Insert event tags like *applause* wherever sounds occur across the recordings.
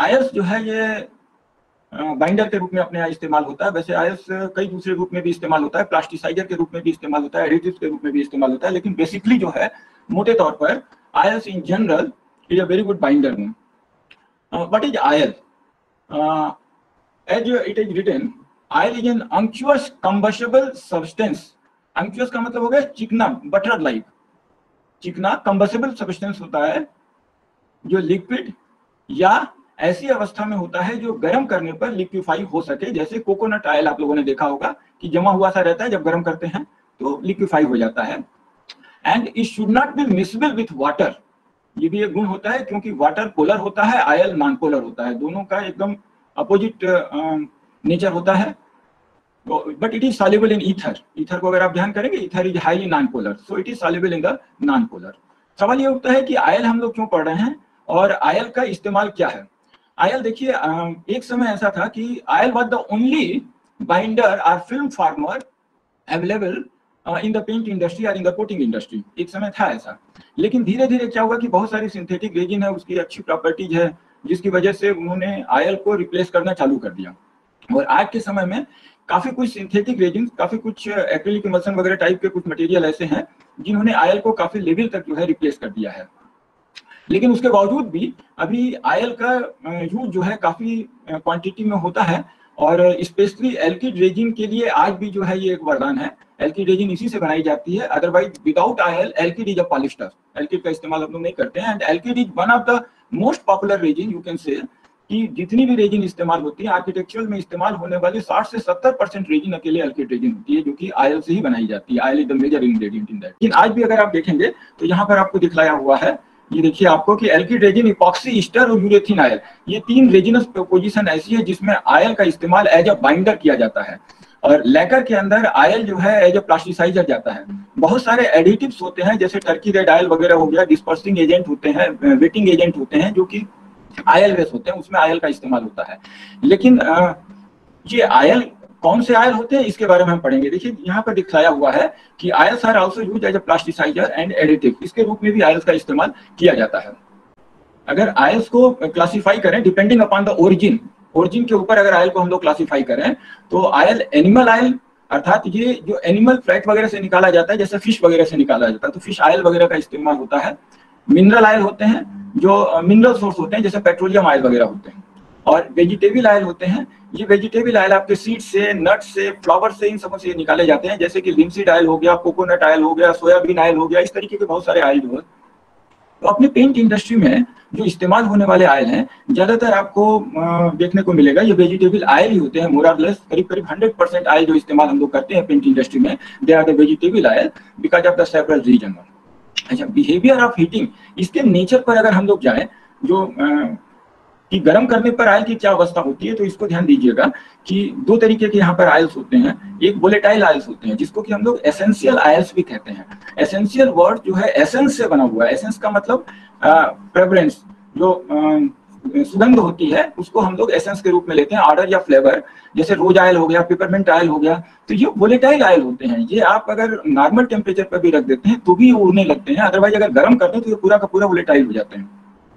IELTS जो है ये बाइंडर के रूप में अपने यहाँ इस्तेमाल होता है। वैसे आयल्स कई दूसरे रूप में भी इस्तेमाल होता है। प्लास्टिसाइजर के रूप में भी इस्तेमाल होता है। एडिटिव के रूप में भी इस्तेमाल होता है। लेकिन बेसिकली जो है, मोटे तौर पर oils in general is a very good binder what is oil as it is written oil is an unctuous combustible substance unctuous का मतलब हो गया चिकना बटर लाइक चिकना कंबसेबल सब्सटेंस होता है जो लिक्विड या ऐसी अवस्था में होता है जो गर्म करने पर लिक्विफाई हो सके। जैसे कोकोनट ऑयल आप लोगों ने देखा होगा कि जमा हुआ सा रहता है जब गर्म करते हैं तो लिक्विफाई हो जाता है। And it should not be miscible with water ये भी एक गुण होता है क्योंकि वाटर पोलर होता है आयल नॉन पोलर होता है। दोनों का एकदम अपोजिट नेचर होता है। But it is soluble in ether ether को अगर आप ध्यान करेंगे ether is highly non polar so it is soluble in the non polar सवाल ये उठता है कि आयल हम लोग क्यों पढ़ रहे हैं और आयल का इस्तेमाल क्या है? आयल, देखिए एक समय ऐसा था कि oil was the only binder or film former available in the paint industry और इन द कोटिंग इंडस्ट्री एक समय था ऐसा। लेकिन धीरे धीरे क्या हुआ कि बहुत सारी सिंथेटिक रेजिन है, उसकी अच्छी प्रॉपर्टीज़ है, जिसकी वजह से उन्होंने आयल को रिप्लेस करना चालू कर दिया। और आज के समय में काफ़ी कुछ सिंथेटिक रेजिन काफ़ी कुछ एक्रिलिक इमल्सन वगैरह टाइप के कुछ मटेरियल ऐसे हैं, जिन्होंने आयल को काफ़ी लेवल तक जो है रिप्लेस कर दिया है। लेकिन उसके बावजूद भी अभी आयल का यूज़ जो है काफ़ी क्वांटिटी में होता है और स्पेशली एल्किड रेजिन के लिए आज भी जो है ये एक वरदान है। एल्किड रेजिन इसी से बनाई जाती है। Otherwise without oil alkyd is a polyester alkyd का इस्तेमाल हम लोग नहीं करते हैं। And alkyd is one of the most popular resin you can say कि जितनी भी रेजिन इस्तेमाल होती है आर्किटेक्चरल में इस्तेमाल होने वाली 60 से 70 परसेंट रेजिन अकेले एल्किड रेजिन होती है, जो कि आयल से ही बनाई जाती है। Oil is the major ingredient in that लेकिन आज भी अगर आप देखेंगे तो यहाँ पर आपको दिखलाया हुआ है ये देखिए आपको कि एल्किड रेजिन इपॉक्सी ईस्टर और यूरेथिन आयल ये तीन रेजिनस पोजीशन ऐसी है जिसमें आयल का इस्तेमाल एज अ बाइंडर किया जाता है। और लेकर के अंदर आयल जो है एज अ प्लास्टिसाइजर जाता है। बहुत सारे एडिटिव्स होते हैं, जैसे टर्की रेड आयल वगैरह हो गया डिस्पर्सिंग एजेंट होते हैं वेटिंग एजेंट होते हैं, जो कि आयल बेस होते हैं, उसमें आयल का इस्तेमाल होता है। लेकिन ये आयल कौन से आयल होते हैं, इसके बारे में हम पढ़ेंगे। देखिए, यहाँ पर दिखाया हुआ है कि oils are also use as a plasticiser and additive. इसके रूप में भी आयल्स का इस्तेमाल किया जाता है। अगर आयल्स को क्लासिफाई करें, depending upon the origin origin के ऊपर अगर आयल को हम लोग क्लासीफाई करें तो आयल एनिमल आयल, अर्थात ये जो एनिमल फैट वगैरह से निकाला जाता है, जैसे फ़िश वगैरह से निकाला जाता है तो फ़िश आयल वगैरह का इस्तेमाल होता है। मिनरल आयल होते हैं, जो, मिनरल सोर्स होते हैं, जैसे पेट्रोलियम आयल वगैरह होते हैं। और वेजिटेबल आयल होते हैं, ये वेजिटेबल आयल आपके सीड से नट से फ्लावर से, इन सबों से निकाले जाते हैं। जैसे कि लिमसीड आयल हो गया कोकोनट आयल हो गया सोयाबीन आयल हो गया, इस तरीके के बहुत सारे आयल जो है। तो अपने पेंट इंडस्ट्री में जो इस्तेमाल होने वाले आयल हैं, ज़्यादातर आपको देखने को मिलेगा, ये वेजिटेबल आयल ही होते हैं मोरालेस करीब करीब हंड्रेड परसेंट आयल जो इस्तेमाल हम लोग करते हैं पेंट इंडस्ट्री में they are the vegetable oil because of the several reason अच्छा बिहेवियर ऑफ़ हीटिंग इसके नेचर पर अगर हम लोग जाए, जो कि गर्म करने पर आयल की क्या अवस्था होती है तो इसको ध्यान दीजिएगा कि दो तरीके के यहाँ पर आयल्स होते हैं। एक वोलेटाइल आयल्स होते हैं, जिसको कि हम लोग एसेंशियल आयल्स भी कहते हैं। एसेंशियल वर्ड जो है एसेंस से बना हुआ है। एसेंस का मतलब प्रेफरेंस जो सुगंध होती है, उसको हम लोग एसेंस के रूप में लेते हैं। ऑर्डर या फ्लेवर जैसे रोज आयल हो गया पेपरमेंट आयल हो गया तो ये वोलेटाइल आयल होते हैं। ये आप अगर नॉर्मल टेम्परेचर पर भी रख देते हैं तो भी उड़ने लगते हैं। अदरवाइज़ अगर गर्म करते हैं तो ये पूरा का पूरा वोलेटाइल हो जाते हैं।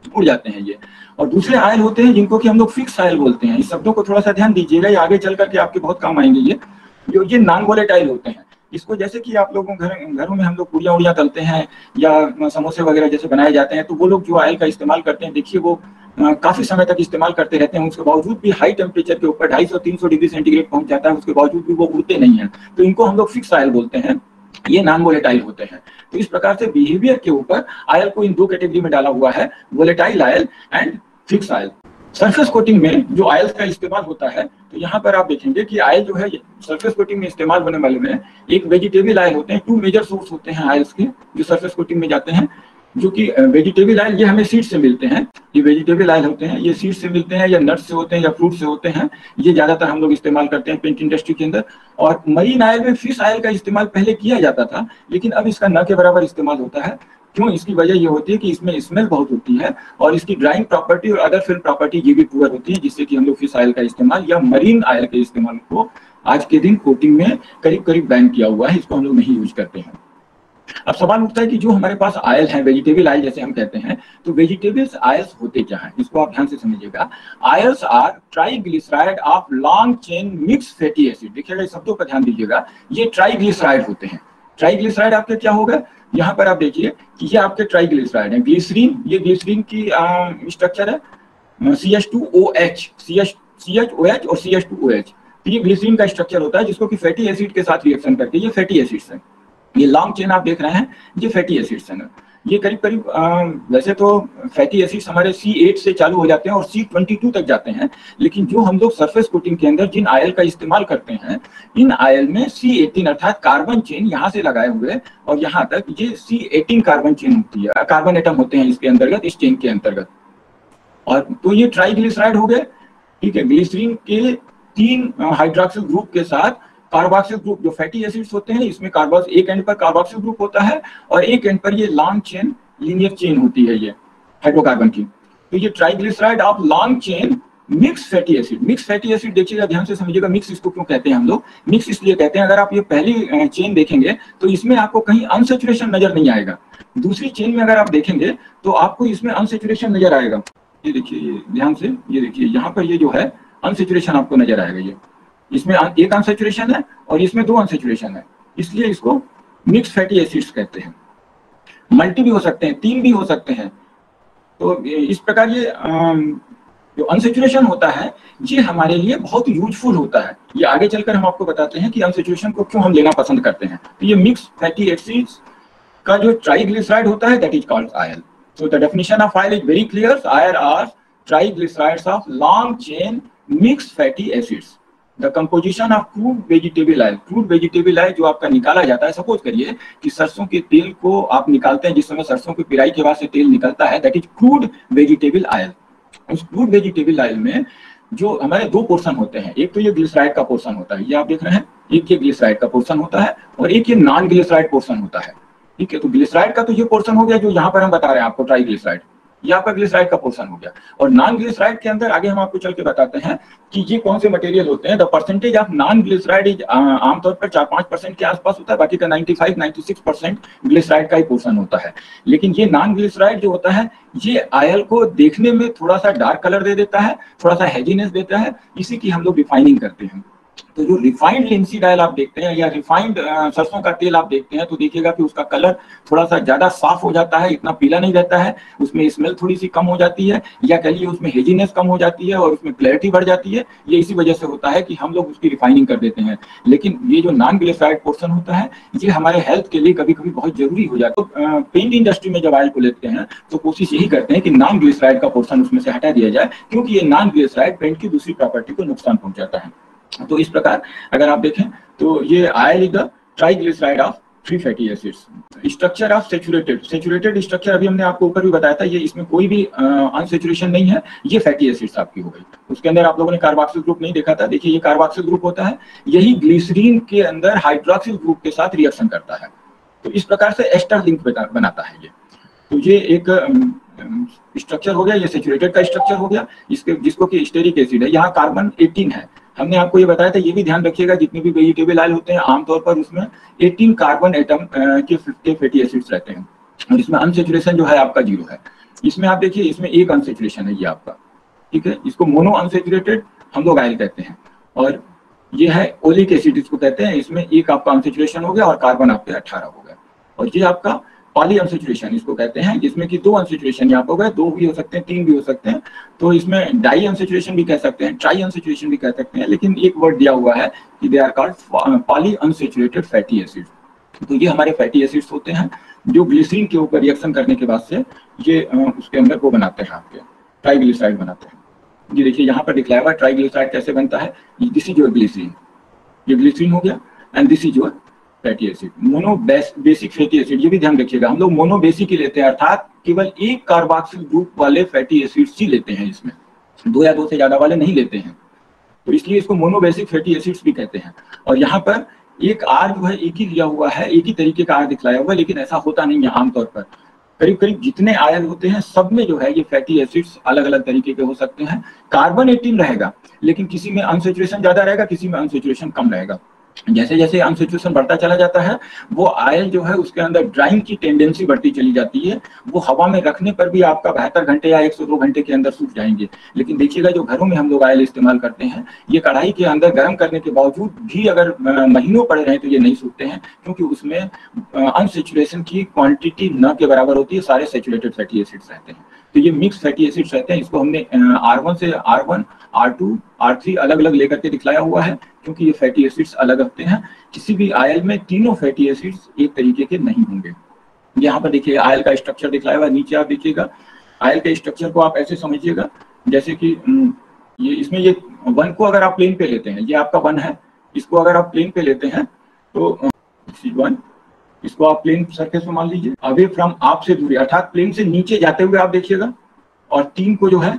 उड़ जाते हैं ये। और दूसरे आयल होते हैं जिनको कि हम लोग फिक्स आयल बोलते हैं। इस शब्दों को थोड़ा सा ध्यान दीजिएगा, ये आगे चल करके आपके बहुत काम आएँगे ये। जो ये नॉन वोलेटाइल होते हैं, इसको जैसे कि आप लोगों घर, घरों में हम लोग पूड़िया उड़िया तलते हैं या समोसे वगैरह जैसे बनाए जाते हैं तो वो लोग जो आयल का इस्तेमाल करते हैं, देखिए वो काफ़ी समय तक इस्तेमाल करते रहते हैं। उसके बावजूद भी हाई टेम्परेचर के ऊपर ढाई सौ, तीन सौ डिग्री सेंटीग्रेड पहुँच जाता है, उसके बावजूद भी वो उड़ते नहीं है। तो इनको हम लोग फिक्स आयल बोलते हैं। ये नॉन वोलेटाइल होते हैं। तो इस प्रकार से बिहेवियर के ऊपर आयल को इन दो कैटेगरी में डाला हुआ है volatile oil and fix oil. Surface coating में जो आयल का इस्तेमाल होता है तो यहाँ पर आप देखेंगे कि आयल जो है सरफेस कोटिंग में इस्तेमाल होने वाले में एक वेजिटेबल आयल होते हैं टू मेजर सोर्स होते हैं आयल्स के, जो सरफेस कोटिंग में जाते हैं। जो कि वेजिटेबल आयल ये हमें सीड से मिलते हैं। ये वेजिटेबल आयल होते हैं, ये सीड से मिलते हैं या नट से होते हैं या फ्रूट से होते हैं। ये ज़्यादातर हम लोग इस्तेमाल करते हैं पेंट इंडस्ट्री के अंदर। और मरीन आयल में फ़िश आयल का इस्तेमाल पहले किया जाता था, लेकिन अब इसका न के बराबर इस्तेमाल होता है। क्यों? इसकी वजह ये होती है कि इसमें स्मेल बहुत होती है और इसकी ड्राइंग प्रॉपर्टी और अदर फ़िल्म प्रॉपर्टी ये भी पुअर होती है, जिससे कि हम लोग फ़िश आयल का इस्तेमाल या मरीन आयल के इस्तेमाल को आज के दिन कोटिंग में करीब करीब बैन किया हुआ है। इसको हम लोग नहीं यूज़ करते हैं। अब सवाल उठता है कि जो हमारे पास आयल है वेजिटेबल आयल जैसे हम कहते हैं तो वेजिटेबल्स आयल्स होते क्या हैं? इसको आप ध्यान से समझिएगा। Oils are triglyceride of long chain mix fatty acid देखिएगा शब्दों पर ध्यान दीजिएगा। ये ट्राइग्लिसराइड होते हैं। ट्राइग्लिसराइड आपके क्या होगा? यहाँ पर आप देखिए कि ये आपके ट्राइग्लिसराइड है। ग्लिसरीन ये ग्लिसरीन की स्ट्रक्चर है। C H two O H C H C H O H और C H two O H ये ग्लिसरीन का स्ट्रक्चर होता है, जिसको कि फैटी एसिड के साथ रिएक्शन करके ये फैटी एसिड्स है। ये लॉन्ग चेन आप देख रहे हैं, ये फैटी एसिड्स हैं। ये करीब करीब वैसे तो फैटी एसिड्स हमारे सी एट से चालू हो जाते हैं और सी ट्वेंटी टू तक जाते हैं। लेकिन जो हम लोग सरफेस कोटिंग के अंदर जिन आयल का इस्तेमाल करते हैं, इन आयल में सी एटीन अर्थात कार्बन चेन यहाँ से लगाए हुए और यहाँ तक ये सी एटीन कार्बन चेन होती है कार्बन एटम होते हैं इसके अंतर्गत, इस चेन के अंतर्गत। और तो ये ट्राईग्लिसराइड हो गए, ठीक है ग्लिसरीन के तीन हाइड्रोक्सिल ग्रुप के साथ कार्बोक्सिल ग्रुप, जो फैटी एसिड्स होते हैं, इसमें कार्बोक्स, एक एंड पर कार्बोक्सिल ग्रुप होता है और एक एंड पर ये लॉन्ग चेन लीनियर चेन होती है ये हाइड्रोकार्बन की। तो ये triglyceride of long chain mix fatty acid mix fatty acid देखिएगा, ध्यान से समझिएगा मिक्स इसको क्यों कहते हैं हम लोग? मिक्स इसलिए कहते हैं, अगर आप ये पहली चेन देखेंगे तो इसमें आपको कहीं अनसेचुरेशन नज़र नहीं आएगा। दूसरी चेन में अगर आप देखेंगे तो आपको इसमें अनसेचुरेशन नज़र आएगा। ये देखिए, ये, ध्यान से, ये देखिए, यहाँ पर ये जो है अनसेचुरेशन आपको नज़र आएगा ये। इसमें एक अनसेचुरेशन है और इसमें दो अनसेचुरेशन है। इसलिए इसको मिक्स फैटी एसिड्स कहते हैं। मल्टी भी हो सकते हैं, तीन भी हो सकते हैं। तो इस प्रकार ये जो अनसेचुरेशन होता है, ये हमारे लिए बहुत यूजफुल होता है। ये आगे चलकर हम आपको बताते हैं कि अनसेचुरेशन को क्यों हम लेना पसंद करते हैं। तो ये मिक्स फैटी एसिड्स का जो ट्राइग्लिसराइड होता है that is called oil so the definition of oil is very clear oils are triglycerides of long chain mix fatty acids the composition of crude vegetable oil crude vegetable oil जो आपका निकाला जाता है suppose करिए कि सरसों के तेल को आप निकालते हैं, जिस समय सरसों की पिराई के बाद से तेल निकलता है that is crude vegetable oil उस क्रूड वेजिटेबल ऑयल में जो हमारे दो पोर्शन होते हैं, एक तो ये ग्लिसराइड का पोर्शन होता है, ये आप देख रहे हैं, एक ये ग्लिसराइड का पोर्शन होता है, और एक ये नॉन ग्लिसराइड पोर्शन होता है। ठीक है तो ग्लिसराइड का तो ये पोर्शन हो गया जो यहाँ पर हम बता रहे हैं आपको ट्राईग्लिसराइड ये आपका ग्लिसराइड का पोर्शन हो गया। और नॉन ग्लिसराइड के अंदर आगे हम आपको चल के बताते हैं कि ये कौन से मटेरियल होते हैं। The percentage of non glyceride is आमतौर पर चार पाँच परसेंट के आसपास होता है, बाकी का ninety five ninety six percent glyceride का ही पोर्शन होता है। लेकिन ये नॉन ग्लिसराइड जो होता है, ये आयल को देखने में थोड़ा सा डार्क कलर दे देता है, थोड़ा सा हैजीनेस देता है, इसी की हम लोग डिफाइनिंग करते हैं। तो जो रिफाइंड लिंसीड ऑयल आप देखते हैं या रिफाइंड सरसों का तेल आप देखते हैं तो देखिएगा कि उसका कलर थोड़ा सा ज़्यादा साफ़ हो जाता है, इतना पीला नहीं रहता है, उसमें स्मेल थोड़ी सी कम हो जाती है, या कह लिए उसमें हेजीनेस कम हो जाती है और उसमें क्लैरिटी बढ़ जाती है, ये इसी वजह से होता है कि हम लोग उसकी रिफाइनिंग कर देते हैं। लेकिन ये जो नॉन ग्लेसाइड पोर्सन होता है, ये हमारे हेल्थ के लिए कभी कभी बहुत ज़रूरी हो जाता है। तो पेंट इंडस्ट्री में जब ऑयल को लेते हैं तो कोशिश यही करते हैं कि नॉन ग्लिसराइड का पोर्सन उसमें से हटा दिया जाए, क्योंकि ये नॉन ग्लिसराइड पेंट की दूसरी प्रॉपर्टी को नुकसान पहुंचाता है। तो इस प्रकार, अगर आप देखें तो ये oil is the triglyceride of free fatty acids structure of saturated saturated structure अभी हमने आपको ऊपर भी बताया था, ये इसमें कोई भी अनसेचुरेशन नहीं है, ये फैटी एसिड्स आपकी हो गई। उसके अंदर आप लोगों ने कार्बोक्सिल ग्रुप नहीं देखा था, देखिए ये कार्बोक्सिल ग्रुप होता है, यही ग्लिसरीन के अंदर हाइड्रोक्सिल ग्रुप के साथ रिएक्शन करता है। तो इस प्रकार से एस्टर लिंक बनाता है ये। तो ये एक स्ट्रक्चर हो गया, ये सेचुरेटेड का स्ट्रक्चर हो गया, इसके, जिसको कि स्टेरिक एसिड है। यहाँ कार्बन 18 है। हमने आपको ये बताया था, ये भी ध्यान रखिएगा, जितने भी वेजिटेबल ऑयल होते हैं, आमतौर पर उसमें 18 कार्बन एटम के फिफ्टी फैटी एसिड्स रहते हैं। और इसमें अनसेचुरेशन जो है, आपका ज़ीरो है। इसमें आप देखिए, इसमें एक अनसेचुरेशन है, ये आपका। ठीक है? इसको मोनो अनसेचुरेटेड हम लोग आयल कहते हैं। और ये है ओलिक एसिड इसको कहते हैं। इसमें एक आपका अनसेचुरेशन हो गया और कार्बन आपके अठारह हो गया। और ये आपका पॉली अनसेचुरेशन इसको कहते हैं, जिसमें कि दो अनसेचुरेशन यहाँ पर गए दो भी हो सकते हैं, तीन भी हो सकते हैं तो इसमें डाई अनसेचुरेशन भी कह सकते हैं ट्राई अनसेचुरेशन भी कह सकते हैं, लेकिन एक वर्ड दिया हुआ है कि they are called poly unsaturated fatty acid तो ये हमारे फैटी एसिड्स होते हैं, जो ग्लिसरीन के ऊपर रिएक्शन करने के बाद से ये उसके अंदर वो बनाते हैं आपके ट्राइग्लिसराइड बनाते हैं। ये देखिए, यहाँ पर दिखलाया हुआ ट्राइग्लिसराइड कैसे बनता है? दिस इज़ योर ग्लिसरीन ये ग्लिसरीन हो गया and this is your fatty acid mono basic fatty acid ये भी ध्यान रखिएगा। हम लोग मोनो बेसिक ही लेते हैं, अर्थात केवल एक कार्बोक्सिल ग्रुप वाले फैटी एसिड ही लेते हैं इसमें। दो या दो से ज़्यादा वाले नहीं लेते हैं। तो इसलिए इसको मोनो बेसिक फैटी एसिड्स भी कहते हैं। और यहाँ पर एक आर जो है, एक ही लिया हुआ है, एक ही तरीके का आर दिखलाया हुआ है, लेकिन ऐसा होता नहीं है आमतौर पर। करीब करीब जितने आयल होते हैं, सब में जो है, ये फैटी एसिड्स अलग अलग तरीके के हो सकते हैं। कार्बन एटीन रहेगा, लेकिन किसी में अनसेचुरेशन ज़्यादा रहेगा, किसी में अनसेचुरेशन कम रहेगा। जैसे जैसे अनसिचुएशन बढ़ता चला जाता है, वो आयल जो है उसके अंदर ड्राइंग की टेंडेंसी बढ़ती चली जाती है। वो हवा में रखने पर भी आपका बहत्तर घंटे या एक सौ दो घंटे के अंदर सूख जाएँगे। लेकिन देखिएगा, जो घरों में हम लोग आयल इस्तेमाल करते हैं, ये कढ़ाई के अंदर गर्म करने के बावजूद भी अगर महीनों पड़े रहे तो ये नहीं सूखते हैं, क्योंकि उसमें अनसेचुरेशन की क्वान्टिटी न के बराबर होती है, सारे सेचुरेटेड फैटी एसिड्स रहते हैं। तो ये मिक्स फैटी एसिड्स रहते हैं, इसको हमने आर वन से R one R two R three अलग अलग लेकर के दिखलाया हुआ है, क्योंकि ये फैटी एसिड्स अलग होते हैं। किसी भी आयल में तीनों फैटी एसिड्स एक तरीके के नहीं होंगे। यहाँ पर देखिए, आयल का स्ट्रक्चर दिखलाया हुआ नीचे आप देखिएगा। आयल के स्ट्रक्चर को आप ऐसे समझिएगा, जैसे कि ये इसमें ये वन को अगर आप प्लेन पे लेते हैं, ये आपका वन है, इसको अगर आप प्लेन पे लेते हैं तो वन इसको आप प्लेन सरफेस में मान लीजिए। अवे फ्रॉम आप से दूरी, अर्थात प्लेन से नीचे जाते हुए आप देखिएगा और तीन को जो है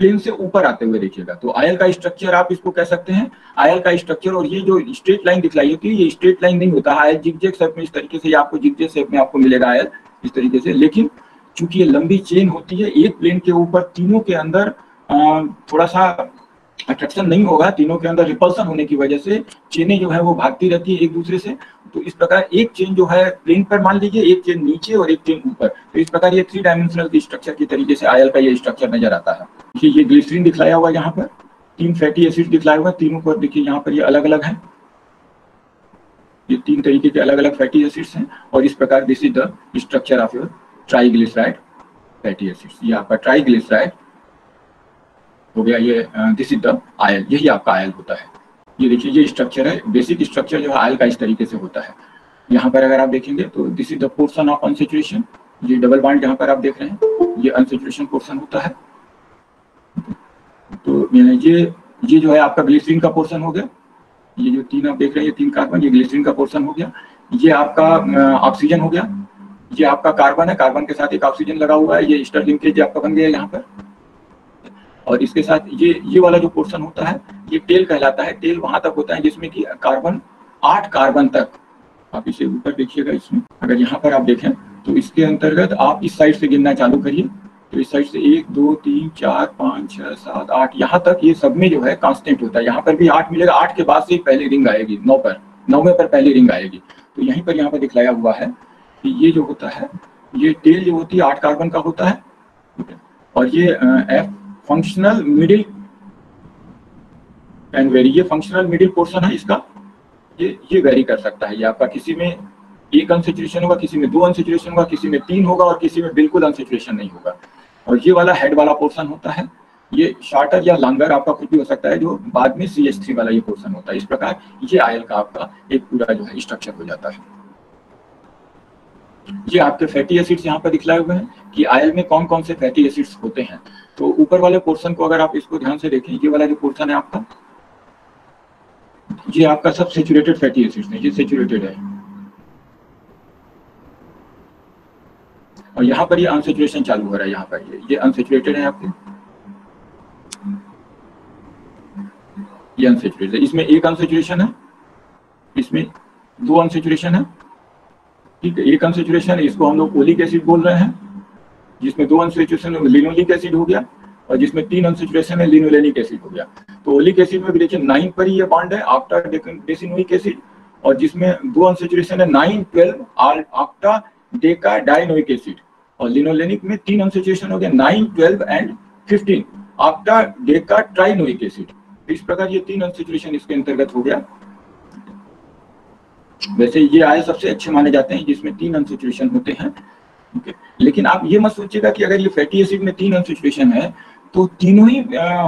प्लेन से ऊपर आते हुए देखिएगा। तो आयल का स्ट्रक्चर आप इसको कह सकते हैं। आयल का स्ट्रक्चर और ये जो स्ट्रेट लाइन दिखलाई होती है, ये स्ट्रेट लाइन नहीं होता। आयल जिगजेक शेप में इस तरीके से आपको जिगजेक शेप में आपको मिलेगा आयल इस तरीके से। लेकिन चूँकि ये लंबी चेन होती है, एक प्लेन के ऊपर तीनों के अंदर थोड़ा सा अट्रैक्शन नहीं होगा, तीनों के अंदर रिपल्सन होने की वजह से चेनें जो है वो भागती रहती है एक दूसरे से। तो इस प्रकार एक चेन जो है प्लेन पर, मान लीजिए, एक चेन नीचे और एक चेन ऊपर। तो इस प्रकार ये थ्री डायमेंशनल स्ट्रक्चर की तरीके से आयल का ये स्ट्रक्चर नज़र आता है। देखिए, ये ग्लिसरीन दिखलाया हुआ यहाँ पर। तीन फैटी एसिड दिखलाया हुआ तीनों को देखिए, यहाँ पर ये अलग अलग है। ये तीन तरीके के अलग अलग फैटी एसिड्स हैं और इस प्रकार this is the structure of your triglyceride fatty acids ये आपका ट्राइग्लिसराइड हो गया, ये दिस इज़ द आयल, यही आपका आयल होता है। ये देखिए, ये स्ट्रक्चर है बेसिक स्ट्रक्चर जो है, आयल का इस तरीके से होता है। यहाँ पर अगर आप देखेंगे तो this is the portion of unsaturation ये डबल बॉन्ड यहाँ पर आप देख रहे हैं, ये अनसेचुरेशन पोर्सन होता है। तो ये ये जो है आपका ग्लिसरीन का पोर्सन हो गया। ये जो तीन आप देख रहे हैं, ये तीन कार्बन ये ग्लिसरीन का पोर्सन हो गया। ये आपका ऑक्सीजन हो गया। ये आपका कार्बन है कार्बन के साथ एक ऑक्सीजन लगा हुआ है, ये स्टर लिंकेज आपका बन गया यहाँ पर। और इसके साथ ये ये वाला जो पोर्शन होता है, ये टेल कहलाता है। टेल वहाँ तक होता है जिसमें कि कार्बन आठ कार्बन तक। आप इसे ऊपर देखिएगा इसमें। अगर यहाँ पर आप देखें तो इसके अंतर्गत आप इस साइड से गिनना चालू करिए। तो इस साइड से एक, दो, तीन, चार, पाँच, छह, सात, आठ, यहाँ तक ये सब में जो है कांस्टेंट होता है। यहाँ पर भी आठ मिलेगा। आठ के बाद से पहले रिंग आएगी, नौ पर। नौवे पर पहले रिंग आएगी। तो यहीं पर यहाँ पर दिखलाया हुआ है कि ये जो होता है, ये टेल जो होती है आठ कार्बन का होता है। और ये F functional middle and very ये फंक्शनल मिडिल पोर्शन है इसका। ये ये वेरी कर सकता है। ये आपका किसी में एक अनसेचुरेशन होगा, किसी में दो अनसेचुरेशन होगा, किसी में तीन होगा और किसी में बिल्कुल अनसेचुरेशन नहीं होगा। और ये वाला हेड वाला पोर्शन होता है। ये शार्टर या लॉन्गर आपका कुछ भी हो सकता है, जो बाद में सी एच थ्री वाला ये पोर्शन होता है। इस प्रकार ये आयल का आपका एक पूरा जो है स्ट्रक्चर हो जाता है। ये आपके फैटी एसिड्स यहाँ पर दिखलाए हुए हैं कि आयल में कौन कौन से फैटी एसिड्स होते हैं। तो ऊपर वाले पोर्शन को अगर आप इसको ध्यान से देखें, ये वाला जो पोर्शन है आपका, ये आपका सब सेचुरेटेड फैटी एसिड्स है, ये सेचुरेटेड है। और यहाँ पर ये अनसेचुरेशन चालू हो रहा है, यहाँ पर ये ये अनसेचुरेटेड है आपके। ये अनसेचुरेटेड है। इसमें एक अनसेचुरेशन है, इसमें दो अनसेचुरेशन है, ठीक है? एक अनसेचुरेशन इसको हम लोग ओलिक एसिड बोल रहे हैं। जिसमें दो अनसेचुरेशन लिनोलिक एसिड हो गया और जिसमें तीन अनसेचुरेशन है लिनोलेनिक एसिड हो गया। तो ओलिक एसिड में भी नाइन पर ही ये बॉन्ड है आफ्टर डेसिनोइक एसिड और जिसमें दो अनसेचुरेशन है nine twelve octadecadienoic acid और लिनोलेनिक में तीन अनसेचुरेशन हो गया nine twelve and fifteen octadecatrienoic acid इस प्रकार ये तीन अनसेचुरेशन इसके अंतर्गत हो गया। वैसे ये आय सबसे अच्छे माने जाते हैं, जिसमें तीन अनसिचुएशन होते हैं। ओके लेकिन आप ये मत सोचिएगा कि अगर ये फैटी एसिड में तीन अनसिचुएशन है तो तीनों ही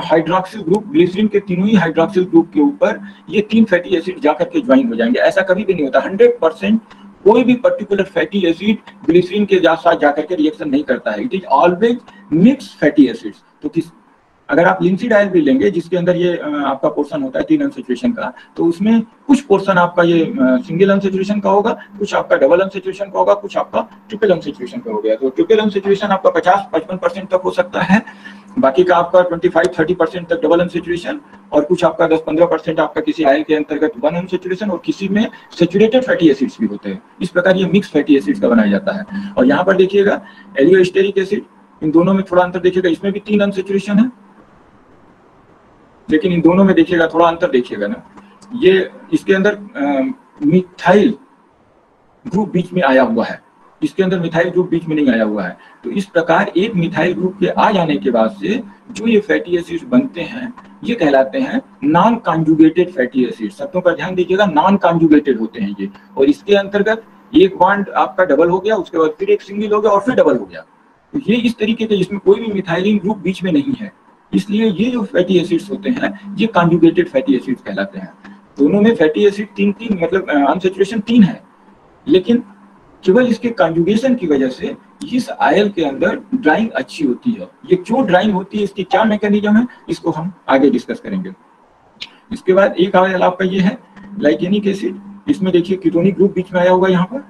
हाइड्रोक्सिल ग्रुप ग्लिसरीन के तीनों ही हाइड्रोक्सिल ग्रुप के ऊपर ये तीन फैटी एसिड जाकर के ज्वाइन हो जाएँगे। ऐसा कभी भी नहीं होता। हंड्रेड कोई भी पर्टिकुलर फैटी एसिड ग्लिसरीन के साथ जाकर के रिएक्शन नहीं करता है। It is always mix fatty acids तो किस अगर आप लिंसिड आयल भी लेंगे, जिसके अंदर ये आपका पोर्शन होता है तीन अनसेचुएशन का तो उसमें कुछ पोर्शन आपका ये सिंगल अनसेचुएशन का होगा, कुछ आपका डबल अनसेचुएशन का होगा, कुछ आपका ट्रिपल अनसेचुएशन का हो गया। तो ट्रिपल अनसेचुएशन आपका पचास, पचपन परसेंट तक हो सकता है, बाकी का आपका ट्वेंटी फाइव थर्टी परसेंट तक डबल अनसेचुएशन और कुछ आपका दस, पंद्रह परसेंट आपका किसी आयल के अंतर्गत वन अनसेचुएशन और किसी में सेचुरेटेड फैटी एसिड्स भी होते हैं। इस प्रकार ये मिक्स फैटी एसिड्स का बनाया जाता है। और यहाँ पर देखिएगा एलियोस्टेरिक एसिड इन दोनों में थोड़ा अंतर देखिएगा, इसमें भी तीन अनसेचुरेशन है। लेकिन इन दोनों में देखिएगा, थोड़ा अंतर देखिएगा ना। ये इसके अंदर मिथाइल ग्रुप बीच में आया हुआ है। इसके अंदर मिथाइल ग्रुप बीच में नहीं आया हुआ है। तो इस प्रकार एक मिथाइल ग्रुप के आ जाने के बाद से जो ये फैटी एसिड्स बनते हैं, ये कहलाते हैं नॉन कॉन्जुगेटेड फैटी एसिड शब्दों पर ध्यान दीजिएगा नॉन कॉन्जुगेटेड होते हैं ये। और इसके अंतर्गत एक बॉन्ड आपका डबल हो गया, उसके बाद फिर एक सिंगल हो गया और फिर डबल हो गया। तो ये इस तरीके के जिसमें कोई भी मिथाइलिन ग्रुप बीच में नहीं है। इसलिए ये जो फैटी एसिड्स होते हैं, ये कॉन्जुगेटेड फैटी एसिड्स कहलाते हैं। दोनों में फैटी एसिड तीन तीन मतलब अनसेचुरेशन तीन है। लेकिन केवल इसके कंजुगेशन की वजह से इस आयल के अंदर ड्राइंग अच्छी होती है। ये क्यों ड्राइंग होती है, इसकी क्या मैकेनिज्म है, इसको हम आगे डिस्कस करेंगे। इसके बाद एक आयल आपका ये है लाइकेनिक एसिड इसमें देखिए कीटोनिक ग्रुप बीच में आया होगा यहाँ पर।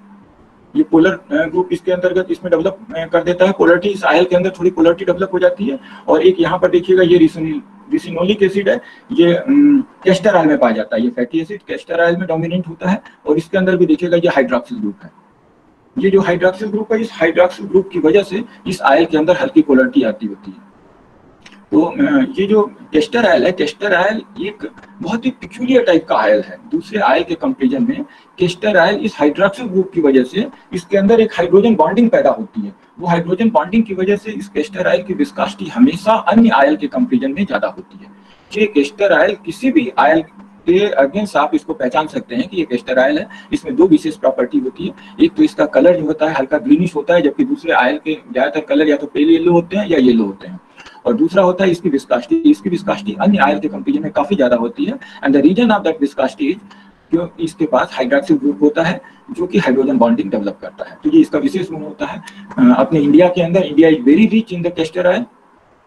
ये पोलर ग्रुप इसके अंतर्गत इसमें डेवलप कर देता है। पोलरिटी इस आयल के अंदर थोड़ी पोलरिटी डेवलप हो जाती है। और एक यहाँ पर देखिएगा, ये रिसिनोलिक एसिड है। ये कैस्टर आयल में पाया जाता है। ये फैटी एसिड कैस्टर आयल में डोमिनेंट होता है। और इसके अंदर भी देखिएगा, ये हाइड्रोक्सिल ग्रुप है। ये जो हाइड्रोक्सिल ग्रुप है, इस हाइड्रोक्सिल ग्रुप की वजह से इस आयल के अंदर हल्की पोलरिटी आती होती है। तो ये जो टेस्टर आयल है टेस्टर आयल एक बहुत ही पिक्यूलियर टाइप का आयल है। दूसरे आयल के कंपेरिजन में टेस्टर आयल इस हाइड्रोक्सिल ग्रुप की वजह से इसके अंदर एक हाइड्रोजन बॉन्डिंग पैदा होती है। वो हाइड्रोजन बॉन्डिंग की वजह से इस केस्टर आयल की विस्कासिटी हमेशा अन्य आयल के कंपेरिजन में ज़्यादा होती है। ये केस्टर आयल किसी भी आयल के अगेंस्ट आप इसको पहचान सकते हैं कि ये केस्टर आयल है। इसमें दो विशेष प्रॉपर्टी होती है। एक तो इसका कलर जो होता है, हल्का ग्रीनिश होता है, जबकि दूसरे आयल के ज़्यादातर कलर या तो पेल येलो होते हैं या येलो होते हैं। और दूसरा होता है इसकी विस्कास्टी इसकी विस्कास्टी अन्य आयल के कंपेरिजन में काफ़ी ज़्यादा होती है। And the reason of that viscosity is क्यों इसके पास हाइड्रोक्सिल ग्रुप होता है, जो कि हाइड्रोजन बॉन्डिंग डेवलप करता है। तो ये इसका विशेष गुण होता है। अपने इंडिया के अंदर India is very rich in the castor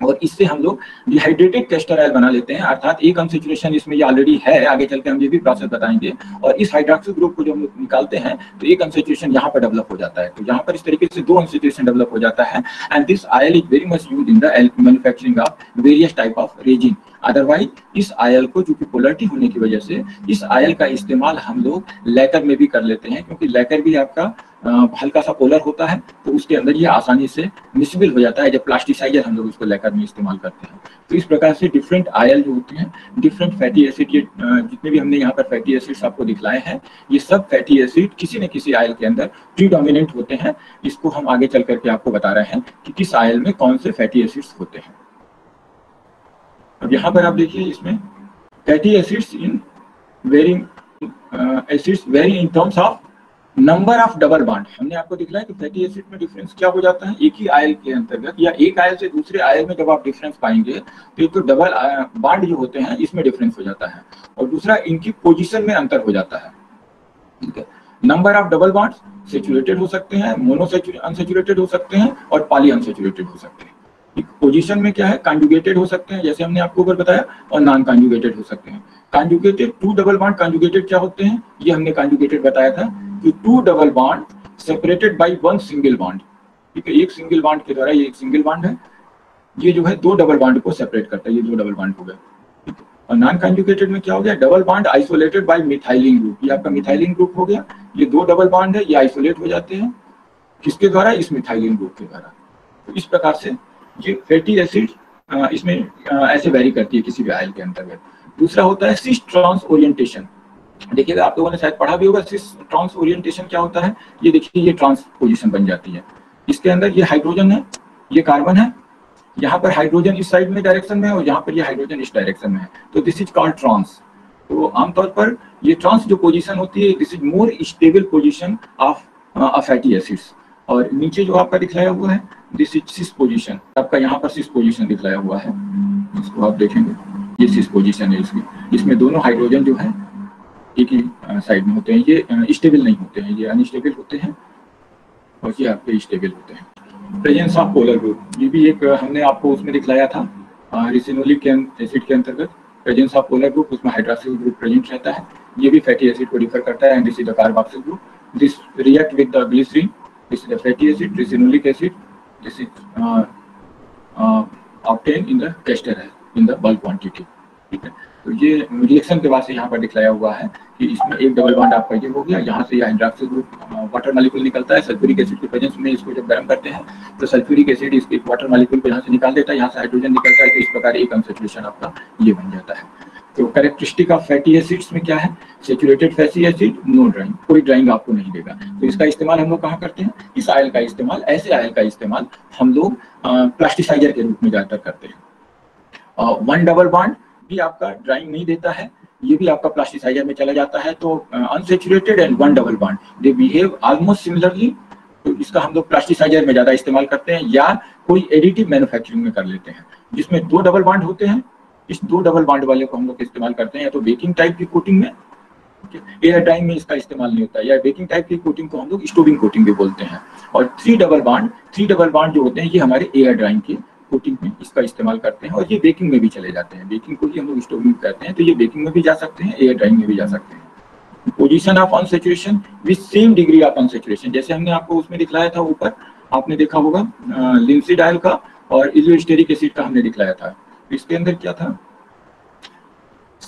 और इससे हम लोग डिहाइड्रेटेड कैस्टर ऑयल बना लेते हैं। अर्थात एक अनसेचुरेशन इसमें ये ऑलरेडी है, आगे चलकर हम ये भी प्रोसेस बताएँगे। और इस हाइड्रोक्सिल ग्रुप को जब हम निकालते हैं तो एक अनसेचुरेशन यहाँ पर डेवलप हो जाता है। तो यहाँ पर इस तरीके से दो अनसेचुरेशन डेवलप हो जाता है। And this oil is very much use in the manufacturing of various type of resin otherwise इस आयल को जो कि पोलरिटी होने की वजह से, इस आयल का इस्तेमाल हम लोग लेकर में भी कर लेते हैं, क्योंकि लेकर भी आपका हल्का सा पोलर होता है तो उसके अंदर ये आसानी से मिसबिल हो जाता है, जब प्लास्टिसाइजर हम लोग उसको लेकर में इस्तेमाल करते हैं। तो इस प्रकार से डिफरेंट आयल जो होते हैं डिफरेंट फैटी एसिड ये जितने भी हमने यहाँ पर फैटी एसिड्स आपको दिखलाए हैं, ये सब फैटी एसिड किसी न किसी आयल के अंदर प्री होते हैं। इसको हम आगे चल करके आपको बता रहे हैं कि किस आयल में कौन से फैटी एसिड्स होते हैं। अब यहाँ पर आप देखिए इसमें fatty acids in varying acids very in terms of number of double bond हमने आपको दिखलाया कि फैटी एसिड में डिफरेंस क्या हो जाता है? एक ही आयल के अंतर्गत या एक आयल से दूसरे आयल में जब आप डिफरेंस पाएँगे तो एक तो डबल बॉन्ड जो होते हैं, इसमें डिफरेंस हो जाता है। और दूसरा, इनकी पोजिशन में अंतर हो जाता है। ठीक है? Number of double bond saturated हो सकते हैं मोनो अनसेचुरेटेड हो सकते हैं और पाली अनसेचुरेटेड हो सकते हैं। पोजीशन में क्या है? कॉन्जुगेटेड हो सकते हैं, जैसे हमने आपको ऊपर बताया, और नॉन कॉन्जुगेटेड हो सकते हैं। Conjugated two double bond conjugated क्या होते हैं? ये हमने कॉन्जुगेटेड बताया था कि two double bond separated by one single bond ठीक है, एक सिंगल बॉन्ड के द्वारा ये एक सिंगल बॉन्ड है। ये जो है, दो डबल बॉन्ड को सेपरेट करता है, ये दो डबल बॉन्ड हो गया और नॉन कॉन्जुगेटेड में क्या हो गया? Double bond isolated by methylene group ये आपका मिथाइलिन ग्रुप हो गया। ये दो डबल बॉन्ड है, ये आइसोलेट हो जाते हैं। किसके द्वारा? इस मिथाइलिन ग्रुप के द्वारा। तो इस प्रकार से ये फैटी एसिड इसमें ऐसे वेरी करती है किसी भी आयल के अंतर्गत। दूसरा होता है सिस ट्रांस ओरिएंटेशन देखिएगा आप लोगों ने शायद पढ़ा भी होगा सिस ट्रांस ओरिएंटेशन क्या होता है? ये देखिए, ये ट्रांस पोजिशन बन जाती है। इसके अंदर ये हाइड्रोजन है, ये कार्बन है, यहाँ पर हाइड्रोजन इस साइड में डायरेक्शन में है और यहाँ पर ये हाइड्रोजन इस डायरेक्शन में है। तो दिस इज़ कॉल्ड ट्रांस तो आमतौर पर ये ट्रांस जो पोजीशन होती है this is more stable position of fatty acids और नीचे जो आपका दिखाया हुआ है दिस इज़ सिस पोजीशन आपका यहाँ पर सिस पोजीशन दिखलाया हुआ है। इसको आप देखेंगे। ये सिस पोजीशन है इसकी इसमें दोनों हाइड्रोजन जो है, एक ही साइड में होते हैं। ये स्टेबल नहीं होते हैं। ये अनस्टेबल होते हैं और ये आपके स्टेबल होते हैं। प्रेजेंस ऑफ़ पोलर ग्रुप ये भी एक हमने आपको उसमें दिखलाया था। रिसिनोलिक एसिड के अंतर्गत। प्रेजेंस ऑफ़ पोलर ग्रुप उसमें हाइड्रोक्सिल ग्रुप प्रेजेंट रहता है। ये भी फैटी एसिड को रिफर करता है। And this is the carboxyl group this react with the glycerine this is the fatty acid ricinoleic acid this is obtain in the castor in the bulk quantity ठीक है? तो ये reaction के बाद से यहाँ पर दिखलाया हुआ है कि इसमें एक डबल बॉन्ड आपका ये हो गया। यहाँ से हाइड्रोक्सिल ग्रुप वाटर मालिक्यूल निकलता है। सल्फ्यूरिक एसिड के प्रेजेंस में इसको जब गर्म करते हैं तो सल्फ्यूरिक एसिड इसके वाटर मालिक्यूल को यहाँ से निकाल देता है। यहाँ से हाइड्रोजन निकलता है तो इस प्रकार एक अनसेचुरेशन आपका ये बन जाता है। तो कैरेक्टरिस्टिक ऑफ़ फैटी एसिड्स में क्या है? Saturated fatty acid no drying कोई ड्राइंग आपको नहीं देगा। तो इसका इस्तेमाल हम लोग कहाँ करते हैं? इस आयल का इस्तेमाल, ऐसे आयल का इस्तेमाल हम लोग प्लास्टिसाइजर के रूप में ज़्यादातर करते हैं। वन डबल बॉन्ड भी आपका ड्राइंग नहीं देता है। ये भी आपका प्लास्टिसाइजर में चला जाता है। तो unsaturated and one double bond they behave almost similarly तो इसका हम लोग प्लास्टिसाइजर में ज़्यादा इस्तेमाल करते हैं या कोई एडिटिव मैन्युफैक्चरिंग में कर लेते हैं। जिसमें दो डबल बॉन्ड होते हैं, इस दो डबल बॉन्ड वाले को हम लोग इस्तेमाल करते हैं या तो बेकिंग टाइप की कोटिंग में एयर टाइम में इसका इस्तेमाल नहीं होता या बेकिंग टाइप की कोटिंग को हम लोग स्टोविंग कोटिंग भी बोलते हैं। और three double bond three double bond जो होते हैं, ये हमारे एयर ड्राइंग की कोटिंग में इसका इस्तेमाल करते हैं। और ये बेकिंग में भी चले जाते हैं। बेकिंग को ही हम लोग स्टोविंग कहते हैं। तो ये बेकिंग में भी जा सकते हैं एयर ड्राइंग में भी जा सकते हैं। Position of unsaturation with same degree of unsaturation जैसे हमने आपको उसमें दिखलाया था ऊपर, आपने देखा होगा लिंसिड आयल का और इलियोस्टेरिक एसिड का हमने दिखलाया था। इसके अंदर क्या था?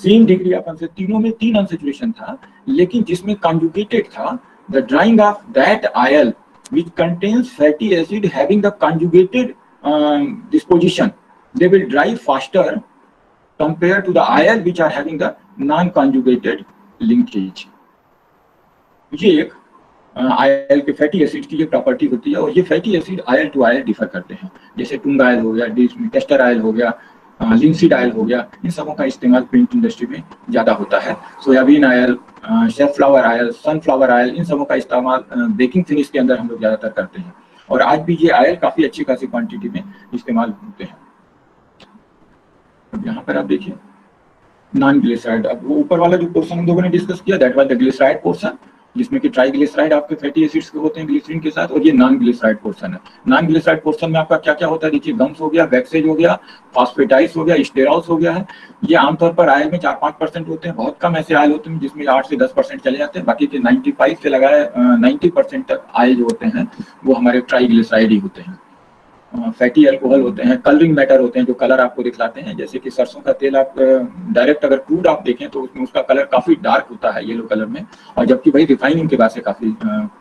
सेम डिग्री अपन से तीनों में तीन अनसेचुएशन था, लेकिन जिसमें कंजुगेटेड था the drying of that oil which contains fatty acid having the conjugated disposition they will drive faster compare to the oil which are having the non conjugated linkage ये एक uh, आयल के fatty acid की जो property होती है, और ये fatty acid oil to oil differ करते हैं। जैसे टूंग आयल हो गया डिस्टर आयल हो गया लिंसीड आयल हो गया, इन सबों का इस्तेमाल प्रिंट इंडस्ट्री में ज़्यादा होता है। Soybean oil safflower oil sunflower oil इन सबों का इस्तेमाल बेकिंग फिनिश के अंदर हम लोग ज़्यादातर करते हैं। और आज भी ये आयल काफ़ी अच्छी खासी क्वांटिटी में इस्तेमाल होते हैं। अब यहाँ पर आप देखिए नॉन ग्लिसराइड अब ऊपर वाला जो पोर्सन हम लोगों ने डिस्कस किया that was the glyceride portion जिसमें कि ट्राइग्लिसराइड आपके फैटी एसिड्स के होते हैं ग्लिसरीन के साथ, और ये नॉन ग्लिसराइड पोर्सन है। नॉन ग्लिसराइड पोर्सन में आपका क्या क्या होता है? देखिए गम्स हो गया वैक्सेज हो गया फॉस्फेटाइस हो गया स्टेरॉल्स हो गया है। ये आमतौर पर आयल में चार पाँच परसेंट होते हैं, बहुत कम ऐसे आयल होते हैं जिसमें आठ से दस परसेंट चले जाते हैं, बाकी के नाइन्टी फाइव से लगाए नाइन्टी परसेंट तक आयल जो होते हैं, वो हमारे ट्राइग्लिसराइड ही होते हैं। फैटी अल्कोहल होते हैं कलरिंग मैटर होते हैं, जो कलर आपको दिखलाते हैं, जैसे कि सरसों का तेल आप डायरेक्ट अगर क्रूड आप देखें तो उसमें उसका कलर काफ़ी डार्क होता है येलो कलर में, और जबकि वही रिफाइनिंग के बाद से काफ़ी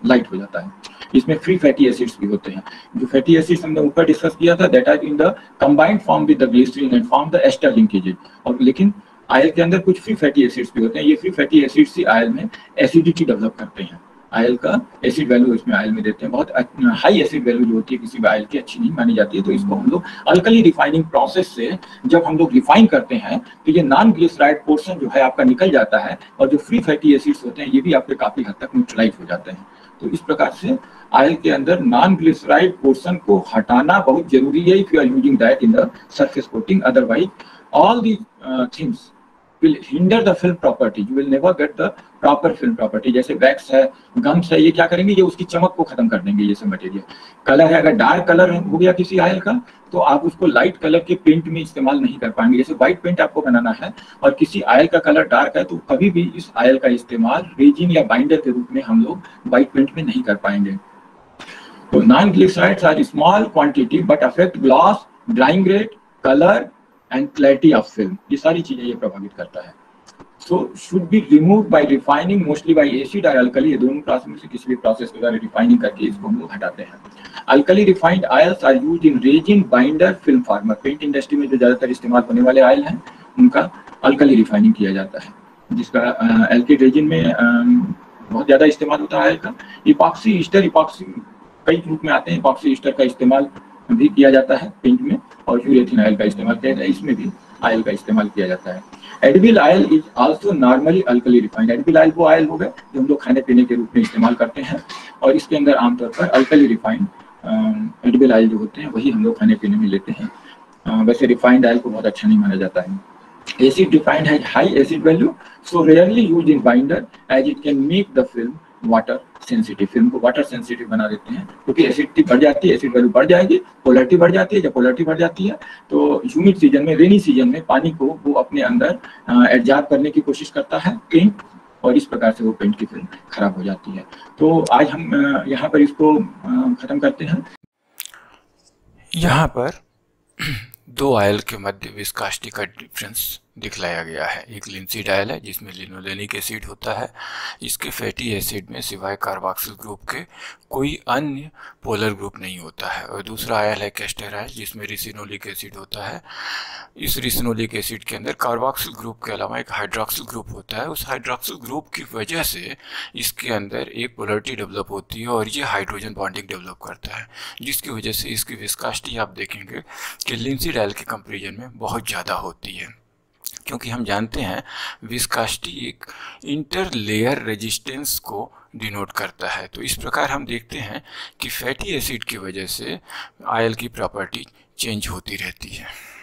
लाइट हो जाता है। इसमें फ्री फैटी एसिड्स भी होते हैं। जो फैटी एसिड्स हमने ऊपर डिस्कस किया था that are in the combined form with the and form the ester linkage और लेकिन आयल के अंदर कुछ फ्री फैटी एसिड्स भी होते हैं, ये फ्री फैटी एसिड्स ही आयल में एसिडिटी डेवलप करते हैं। आयल का एसिड वैल्यू इसमें आयल में देते हैं। बहुत हाई एसिड वैल्यू जो होती है किसी भी आयल की, अच्छी नहीं मानी जाती है। तो इसको हम लोग अल्कली रिफाइनिंग प्रोसेस से जब हम लोग रिफाइन करते हैं तो ये नॉन ग्लिसराइड पोर्सन जो है आपका निकल जाता है और जो फ्री फैटी एसिड्स होते हैं, ये भी आपके काफ़ी हद तक न्यूट्रलाइज हो जाते हैं। तो इस प्रकार से आयल के अंदर नॉन ग्लिसराइड पोर्सन को हटाना बहुत ज़रूरी है if you are using that in the surface coating otherwise all the things will hinder the film property. You will never get the proper film property. जैसे वैक्स है gums है, ये क्या करेंगे? ये उसकी चमक को खत्म कर देंगे, ये सब मटेरियल कलर है, अगर डार्क कलर हो गया किसी आयल का तो आप उसको लाइट कलर के पेंट में इस्तेमाल नहीं कर पाएँगे. जैसे व्हाइट पेंट आपको बनाना है और किसी आयल का कलर डार्क है तो कभी भी इस आयल का इस्तेमाल रेजिन या बाइंडर के रूप में हम लोग व्हाइट पेंट में नहीं कर पाएँगे. तो non glycerides are small quantity but affect gloss drying rate colour and clarity of film ये सारी चीज़ें ये प्रभावित करता है। So should be remove by refining mostly by acid और अल्कली ये दोनों प्रोसेस में से किसी भी प्रोसेस के द्वारा रिफाइनिंग करके इसको हम हटाते हैं। Alkali refined oils are use in resin binder film former paint industry में जो ज़्यादातर इस्तेमाल होने वाले आयल हैं, उनका अल्कली रिफाइनिंग किया जाता है। जिसका एल्किड रेजिन में बहुत ज़्यादा इस्तेमाल होता है आयल का। इपॉक्सी ईस्टर इपॉक्सी कई रूप में आते हैं। इपॉक्सी ईस्टर का इस्तेमाल भी किया जाता है पेंट और यूरेथिन आयल का इस्तेमाल किया जाता है। इसमें भी आयल का इस्तेमाल किया जाता है। Edible oil is also normally alkali refined edible oil वो आयल हो गए जो हम लोग खाने पीने के रूप में इस्तेमाल करते हैं और इसके अंदर आमतौर पर अल्कली रिफाइंड एडबिल आयल जो होते हैं, वही हम लोग खाने पीने में लेते हैं। वैसे रिफाइंड आयल को बहुत अच्छा नहीं माना जाता है। Acid defined has high acid value, so rarely used in binder, as it can make the film water sensitive film को वाटर सेंसिटिव बना देते हैं, क्योंकि तो एसिडिटी बढ़ जाती है एसिड वैल्यू बढ़ जाएगी पोलरिटी बढ़ जाती है, जब पोलरिटी बढ़ जाती है तो ह्यूमिड सीज़न में रेनी सीज़न में पानी को वो अपने अंदर एडजॉर्ब करने की कोशिश करता है पेंट और इस प्रकार से वो पेंट की फ़िल्म खराब हो जाती है। तो आज हम यहाँ पर इसको खत्म करते हैं। यहाँ पर *clears throat* दो आयल के मध्य विस्कास्टी का डिफरेंस दिखलाया गया है। एक लिंसीडाइल है, जिसमें लिनोलेनिक एसिड होता है। इसके फैटी एसिड में सिवाय कार्बोक्सिल ग्रुप के कोई अन्य पोलर ग्रुप नहीं होता है। और दूसरा आयल है कैस्टेराइल जिसमें रिसिनोलिक एसिड होता है। इस रिसिनोलिक एसिड के अंदर कार्बोक्सिल ग्रुप के अलावा एक हाइड्रोक्सिल ग्रुप होता है। उस हाइड्रोक्सिल ग्रुप की वजह से इसके अंदर एक पोलरिटी डेवलप होती है और ये हाइड्रोजन बॉन्डिंग डेवलप करता है, जिसकी वजह से इसकी विस्कास्टी आप देखेंगे कि लिंसीडाइल के कंपेरिजन में बहुत ज़्यादा होती है। क्योंकि हम जानते हैं विस्कास्टी एक इंटर लेयर रेजिस्टेंस को डिनोट करता है। तो इस प्रकार हम देखते हैं कि फैटी एसिड की वजह से आयल की प्रॉपर्टी चेंज होती रहती है।